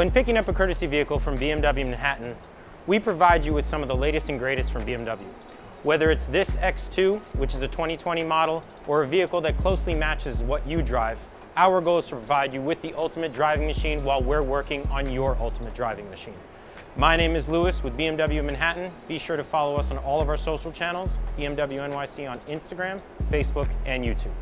When picking up a courtesy vehicle from BMW Manhattan, we provide you with some of the latest and greatest from BMW. Whether it's this X2, which is a 2020 model, or a vehicle that closely matches what you drive, our goal is to provide you with the ultimate driving machine while we're working on your ultimate driving machine. My name is Lewis with BMW Manhattan. Be sure to follow us on all of our social channels, BMW NYC on Instagram, Facebook, and YouTube.